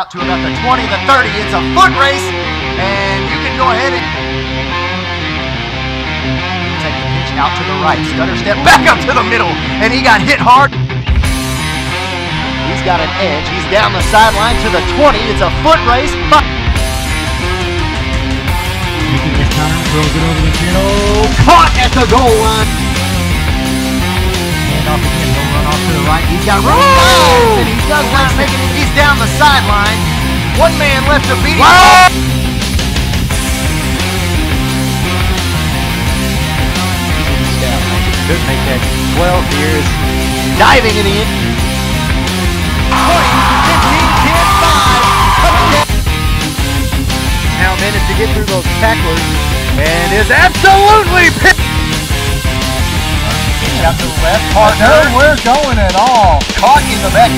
Out to about the 20, the 30. It's a foot race, and you can go ahead and take the pitch out to the right. Stutter step back up to the middle, and he got hit hard. He's got an edge. He's down the sideline to the 20. It's a foot race. But Making this time, throws it over the middle. Oh, caught at the goal line. And off again, he'll run off to the right. He's got room. And he does not sideline. One man left to beat him. Could make that 12 years. Diving it in. 20, 15, 10, 5. Now managed to get through those tacklers. And is absolutely picked. Out to the left, partner. Nowhere going at all. Caught in the back.